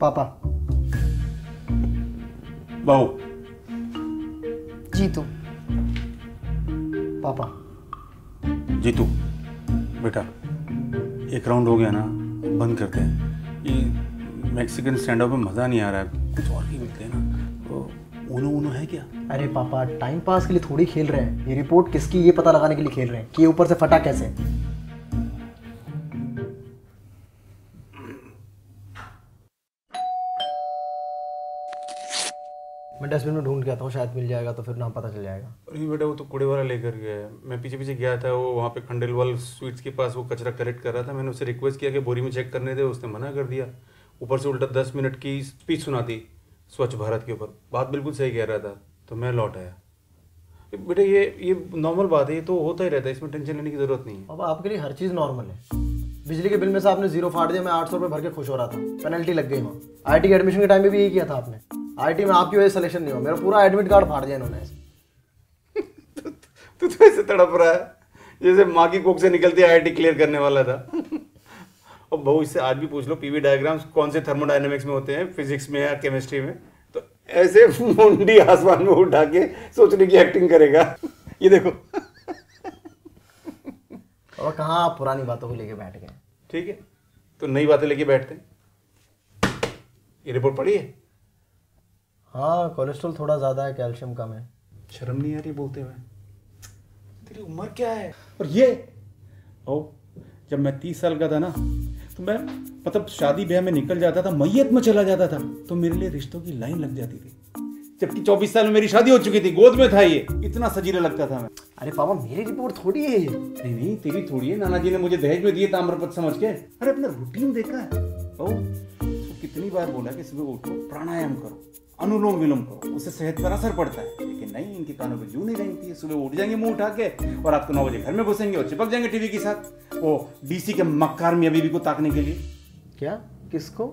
पापा। बहू। जीतू। पापा। जीतू बेटा एक राउंड हो गया ना बंद करते हैं। ये मैक्सिकन स्टैंड अप में मज़ा नहीं आ रहा है कुछ और भी मिलते हैं ना। तो ऊनो ऊनो है क्या? अरे पापा टाइम पास के लिए थोड़ी खेल रहे हैं। ये रिपोर्ट किसकी ये पता लगाने के लिए खेल रहे हैं। कि ऊपर से फटा कैसे? डस्टबिन में ढूंढ के आता हूँ शायद मिल जाएगा तो फिर नाम पता चल जाएगा। अरे बेटा वो तो कूड़े वाला लेकर गया है। मैं पीछे पीछे गया था वो वहाँ पे खंडेलवाल स्वीट्स के पास वो कचरा कलेक्ट कर रहा था। मैंने उससे रिक्वेस्ट किया कि बोरी में चेक करने दे उसने मना कर दिया। ऊपर से उल्टा दस मिनट की स्पीच सुना दी स्वच्छ भारत के ऊपर। बात बिल्कुल सही कह रहा था तो मैं लौट आया। बेटा ये ये नॉर्मल बात है ये तो होता ही रहता है इसमें टेंशन लेने की ज़रूरत नहीं है। पापा आपके लिए हर चीज़ नॉर्मल है। बिजली के बिल में से आपने ज़ीरो फाड़ दिया मैं आठ सौ रुपये भर के खुश हो रहा था। पेनल्टी लग गई वहाँ। आई के एडमिशन के टाइम में भी यही किया था आपने। आई में आपकी वजह से सिलेक्शन नहीं हुआ। मेरा पूरा एडमिट कार्ड फाड़ दिया इन्होंने। तू तो ऐसे तड़प रहा है। जैसे माँ की कोख से निकलती आई आई क्लियर करने वाला था। और बहू इससे आज भी पूछ लो पीवी डायग्राम्स कौन से थर्मोडाइनमिक्स में होते हैं? फिजिक्स में या केमिस्ट्री में? तो ऐसे मुंडी आसमान में उठा के सोचने की एक्टिंग करेगा। ये देखो। और कहाँ आप पुरानी बातों को लेके बैठ गए? ठीक है। तो नई बातें लेके बैठते हैं। ये रिपोर्ट पढ़ी है? हाँ कोलेस्ट्रॉल थोड़ा ज़्यादा है कैल्शियम कम है। शर्म नहीं आ रही बोलते हुए? तेरी उम्र क्या है? और ये ओ जब मैं तीस साल का था ना तो मैं मतलब शादी ब्याह में निकल जाता था मैयत में चला जाता था तो मेरे लिए रिश्तों की लाइन लग जाती थी। जबकि चौबीस साल में मेरी शादी हो चुकी थी गोद में था ये इतना सजीला लगता था मैं। अरे पापा मेरी रिपोर्ट थोड़ी है ये। नहीं नहीं तेरी थोड़ी है नाना जी ने मुझे दहेज में दिए ताम्रपत्र समझ के। अरे अपना रूटीन देखा है। ओ तो कितनी बार बोला कि सुबह उठो प्राणायाम करो। अनुलोम विलोम करो। उससे सेहत पर असर पड़ता है। लेकिन नहीं इनकी कानों पर जू नहीं रहती है। सुबह उठ जाएँगे मुँह उठा के और रात को नौ बजे घर में घुसेंगे और चिपक जाएँगे टीवी के साथ। वो डीसी के मक्कार में अभी भी को ताकने के लिए। क्या? किसको?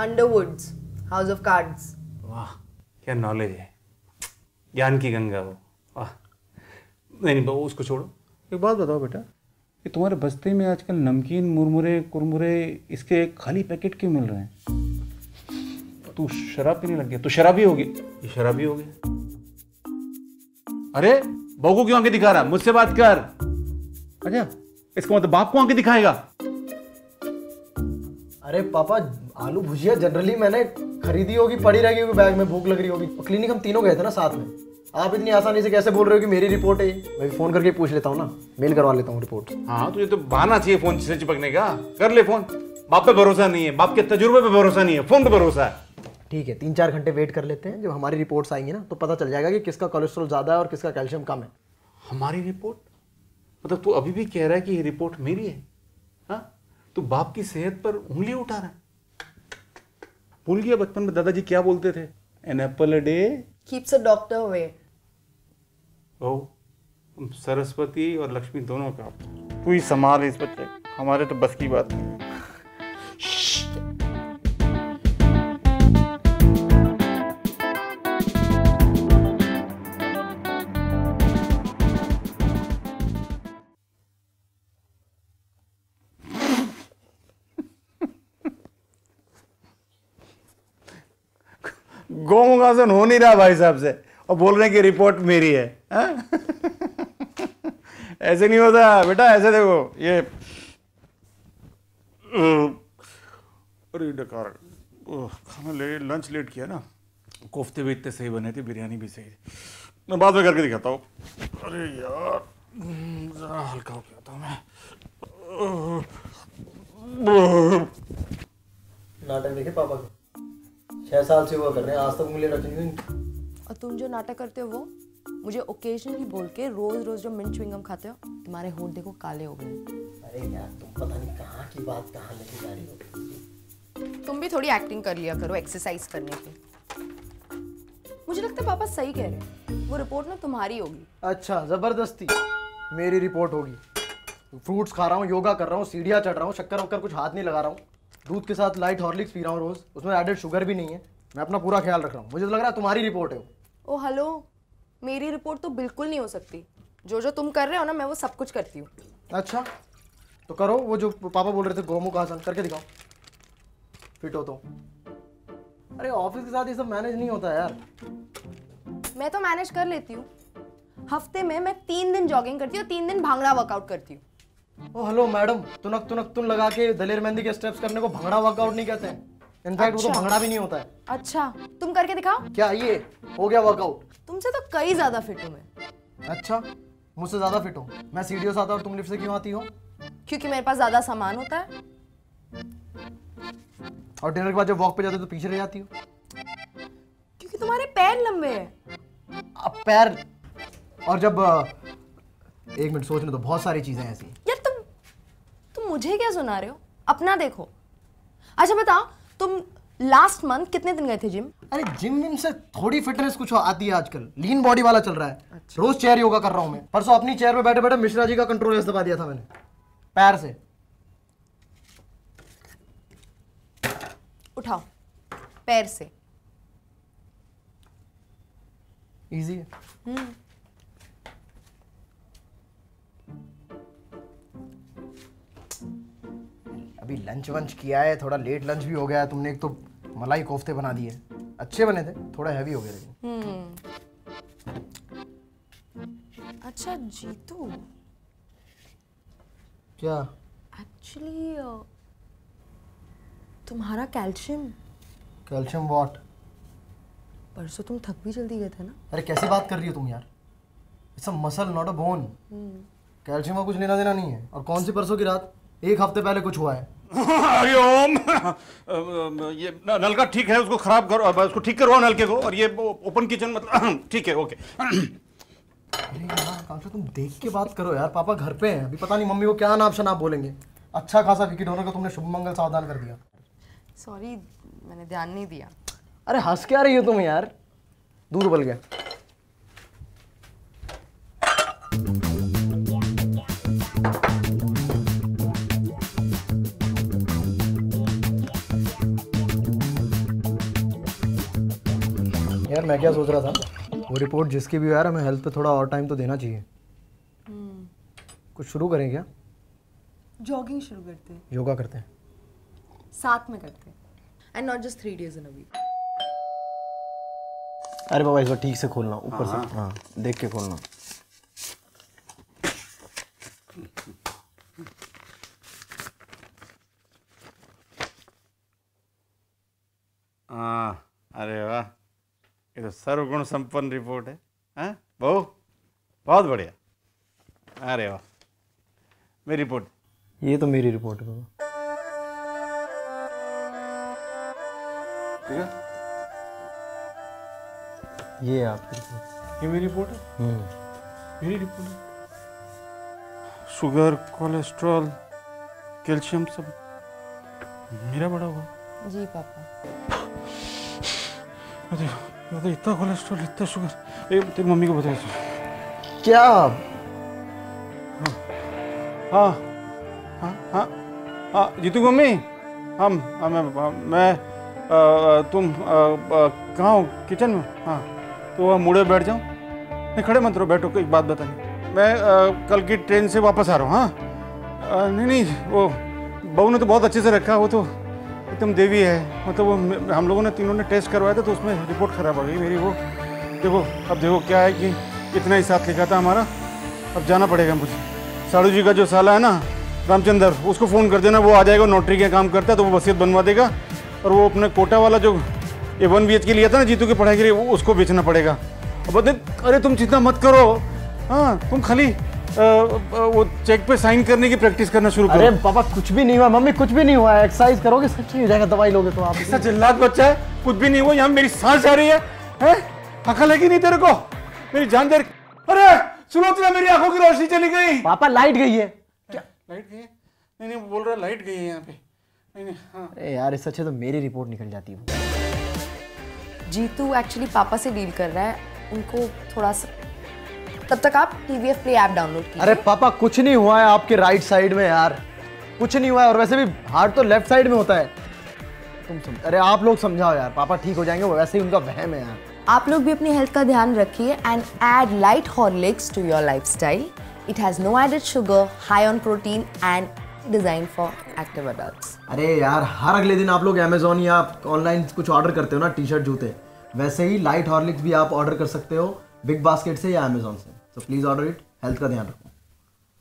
अंडरवुड्स हाउस ऑफ़ कार्ड्स वाह क्या नॉलेज है। ज्ञान की गंगा वो। वाह। नहीं नहीं उसको छोड़ो। एक बात बताओ बेटा ये तुम्हारे बस्ते में आजकल नमकीन मुरमुरे कुरमुरे इसके खाली पैकेट क्यों मिल रहे हैं? तू शराब पीने लग गया। तू शराबी हो गया ये शराबी हो गया अरे बहू को क्यों आँखें दिखा रहा? मुझसे बात कर। अच्छा इसका मतलब बाप को आँखें दिखाएगा? अरे पापा आलू भुजिया जनरली मैंने खरीदी होगी पड़ी रहेगी होगी बैग में भूख लग रही होगी। क्लिनिक हम तीनों गए थे ना साथ में। आप इतनी आसानी से कैसे बोल रहे हो कि मेरी रिपोर्ट है मैं फ़ोन करके पूछ लेता हूँ ना। मेल करवा लेता हूँ रिपोर्ट हाँ तुझे तो बहाना चाहिए फ़ोन से चिपकने का। कर ले फ़ोन बाप पे भरोसा नहीं है। बाप के तजुर्बे पे भरोसा नहीं है। फ़ोन पे भरोसा है। ठीक है तीन चार घंटे वेट कर लेते हैं जब हमारी रिपोर्ट्स आएँगी ना तो पता चल जाएगा कि किसका कोलेस्ट्रॉल ज़्यादा है और किसका कैल्शियम कम है। हमारी रिपोर्ट मतलब तू अभी भी कह रहा है कि ये रिपोर्ट मेरी है? हाँ? तू बाप की सेहत पर उंगली उठा रहा है। भूल गया बचपन में दादाजी क्या बोलते थे? An apple a day keeps a doctor away ओ सरस्वती और लक्ष्मी दोनों का। तू ही संभाल इस बच्चे। हमारे तो बस की बात नहीं गोमुखासन हो नहीं रहा भाई साहब से। और बोल रहे हैं कि रिपोर्ट मेरी है हाँ? ऐसे नहीं होता बेटा ऐसे देखो ये। अरे डकार खाना ले लंच लेट किया ना। कोफ्ते भी इतने सही बने थे बिरयानी भी सही। थी मैं बाद में करके दिखाता हूँ। अरे यार जरा हल्का हो गया था मैं। नाटक देखे पापा के। छह साल से वो कर रहे हैं आज तक उंगली रच नहीं हुई। और तुम जो नाटक करते हो वो मुझे ओकेजनली बोल के रोज रोज जो मिंट च्युइंगम खाते हो तुम्हारे होंठ देखो काले हो गए। अरे यार तुम पता नहीं कहाँ की बात कहाँ लेके जा रही हो। तुम भी थोड़ी एक्टिंग कर लिया करो एक्सरसाइज करने की मुझे लगता है पापा सही कह रहे हैं। वो रिपोर्ट ना तुम्हारी होगी। अच्छा ज़बरदस्ती। मेरी रिपोर्ट होगी। फ्रूट्स खा रहा हूँ योगा कर रहा हूँ सीढ़ियाँ चढ़ रहा हूँ शक्कर वक्कर कुछ हाथ नहीं लगा रहा हूँ। दूध के साथ लाइट हॉर्लिक्स पी रहा हूँ रोज उसमें एडेड शुगर भी नहीं है। मैं अपना पूरा ख्याल रख रहा हूँ। मुझे तो लग रहा है तुम्हारी रिपोर्ट है वो। ओ हेलो मेरी रिपोर्ट तो बिल्कुल नहीं हो सकती। जो जो तुम कर रहे हो ना मैं वो सब कुछ करती हूँ। अच्छा तो करो वो जो पापा बोल रहे थे गोमुख आसन करके दिखाओ। फिट हो। तो अरे ऑफ़िस के साथ ये सब मैनेज नहीं होता यार। मैं तो मैनेज कर लेती हूँ। हफ़्ते में मैं तीन दिन जॉगिंग करती हूँ तीन दिन भांगड़ा वर्कआउट करती हूँ। ओ हेलो मैडम तुनक तुनक तुन लगा के दलेर मेहंदी के स्टेप्स करने को भंगड़ा वर्कआउट नहीं कहते हैं। इनफैक्ट वो तो अच्छा। भंगड़ा भी नहीं होता है। अच्छा तुम करके दिखाओ। क्या ये? हो गया वर्कआउट तुमसे तो कई ज़्यादा फिट हूँ मैं। अच्छा मुझसे ज़्यादा फिट हो। मैं सीढ़ियों से आता और तुम लिफ्ट से क्यों आती हो? क्योंकि मेरे पास ज़्यादा सामान होता है। और डिनर के बाद जब वॉक पे जाते हो तो पीछे रह जाती हो? क्योंकि तुम्हारे पैर लंबे हैं। अब पैर और जब एक मिनट सोचने तो बहुत सारी चीज़ें ऐसी। मुझे क्या सुना रहे हो? अपना देखो। अच्छा बताओ तुम लास्ट मंथ कितने दिन गए थे जिम अरे जिम विम से थोड़ी फिटनेस कुछ आती है आजकल। लीन बॉडी वाला चल रहा है। अच्छा। रोज चेयर योगा कर रहा हूँ मैं। परसों अपनी चेयर पे बैठे बैठे मिश्रा जी का कंट्रोल दबा दिया था मैंने। पैर से। उठाओ। पैर से। इजी है। लंच वंच किया है थोड़ा लेट लंच भी हो गया है तुमने एक तो मलाई कोफ्ते बना दिए। अच्छे बने थे थोड़ा हैवी हो गए लेकिन। हम्म। अच्छा जीतू। क्या? एक्चुअली तुम्हारा कैल्शियम। कैल्शियम वॉट परसों तुम थक भी जल्दी गए थे ना? अरे कैसी बात कर रही हो तुम यार? It's a muscle not a bone calcium का कुछ लेना देना नहीं है। और कौन सी परसों की रात? एक हफ़्ते पहले कुछ हुआ है। हरिओम अ, ये न- नल का ठीक है उसको खराब करो उसको ठीक करवाओ नलके को और ये ओपन किचन मतलब ठीक है ओके। अरे यार तुम देख के बात करो यार पापा घर पे हैं अभी पता नहीं मम्मी को क्या नाम शनाप बोलेंगे। अच्छा खासा विकेट होने का तुमने शुभ मंगल सावधान कर दिया। सॉरी मैंने ध्यान नहीं दिया। अरे हंस क्या रही हो तुम यार? दूर उबल गया। यार मैं क्या सोच रहा था? वो रिपोर्ट जिसकी भी यार हमें हेल्थ पे थोड़ा और टाइम तो देना चाहिए। कुछ शुरू करें क्या? जॉगिंग शुरू करते हैं। योगा करते हैं। साथ में करते हैं। And not just three days in a week अरे बाबा इस बार ठीक से खोलना ऊपर से। हाँ देख के खोलना। हाँ अरे वाह। ये तो सर्वगुण संपन्न रिपोर्ट है हाँ? बहु बहुत बढ़िया। अरे वाह मेरी रिपोर्ट। ये तो मेरी रिपोर्ट है बाबा। ठीक है? ये आपकी रिपोर्ट। ये मेरी रिपोर्ट है? हम्म। मेरी रिपोर्ट है। शुगर कोलेस्ट्रॉल कैल्शियम सब मेरा बड़ा हुआ। जी पापा। अरे तो इतना कोलेस्ट्रॉल इतना शुगर ए तेरी मम्मी को बताया क्या हाँ हाँ हाँ हाँ जीतू की मम्मी हम हाँ, मैं मैं आ, तुम कहाँ हो किचन में हाँ तो वहाँ मुड़े बैठ जाओ नहीं खड़े मत रहो बैठो एक बात बतानी मैं आ, कल की ट्रेन से वापस आ रहा हूँ हाँ आ, नहीं नहीं वो बहू ने तो बहुत अच्छे से रखा वो तो एकदम देवी है। मतलब वो हम लोगों ने तीनों ने टेस्ट करवाया था तो उसमें रिपोर्ट खराब आ गई मेरी वो। देखो, अब देखो क्या है कि इतना ही साथ लिखा था हमारा। अब जाना पड़ेगा मुझे। साड़ू जी का जो साला है ना, रामचंद्र, उसको फ़ोन कर देना, वो आ जाएगा नोटरी का काम करता है तो वो वसीयत बनवा देगा। और वो अपने कोटा वाला जो ए वन बी एच के लिया था ना, जीतू की पढ़ाई के लिए, वो उसको बेचना पड़ेगा। अब अरे तुम चिंता मत करो। हाँ तुम खाली वो चेक पे साइन करने की प्रैक्टिस करना शुरू अरे करो पापा कुछ भी नहीं हुआ। मम्मी कुछ भी नहीं हुआ। एक्सरसाइज करोगे सब ठीक हो जाएगा दवाई लोगे तो आप। ऐसा जल्लाद बच्चा है। कुछ भी नहीं हुआ यहाँ मेरी सांस जा रही है। हैं? अकल है कि नहीं तेरे को? मेरी जान दे अरे सुनो तेरा मेरी आँखों की रोशनी चली गई। पापा लाइट गई है। लाइट गई है? नहीं नहीं बोल रहा लाइट गई है यहाँ पे। नहीं नहीं हाँ। अरे यार इससे अच्छे तो मेरी रिपोर्ट निकल जाती है। जीतू एक्चुअली पापा से डील कर रहा है। उनको थोड़ा सा तब तक आप टीवीएफ प्ले ऐप डाउनलोड कीजिए। अरे पापा कुछ नहीं हुआ है आपके राइट साइड में यार। कुछ नहीं हुआ है और वैसे भी हार्ट तो लेफ़्ट साइड में होता है। तुम समझ अरे आप लोग समझाओ यार पापा ठीक हो जाएँगे वैसे ही उनका वहम है यार। आप लोग भी अपनी हेल्थ का ध्यान रखिए and add light Horlicks to your lifestyle it has no added sugar high on protein and designed for active adults. अरे यार हर अगले दिन आप लोग अमेजोन या ऑनलाइन कुछ ऑर्डर करते हो ना टी शर्ट जूते। वैसे ही लाइट हॉर्लिक्स भी आप ऑर्डर कर सकते हो बिग बास्केट से या अमेजोन से। तो प्लीज़ ऑर्डर इट हेल्थ का ध्यान रखो।